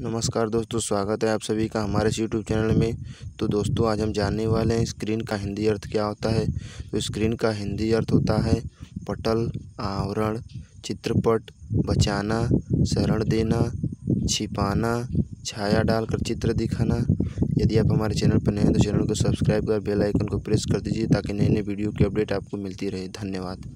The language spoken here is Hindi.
नमस्कार दोस्तों, स्वागत है आप सभी का हमारे इस यूट्यूब चैनल में। तो दोस्तों, आज हम जानने वाले हैं स्क्रीन का हिंदी अर्थ क्या होता है। तो स्क्रीन का हिंदी अर्थ होता है पटल, आवरण, चित्रपट, बचाना, शरण देना, छिपाना, छाया डालकर चित्र दिखाना। यदि आप हमारे चैनल पर नए हैं तो चैनल को सब्सक्राइब कर बेल आइकन को प्रेस कर दीजिए ताकि नई नई वीडियो की अपडेट आपको मिलती रहे। धन्यवाद।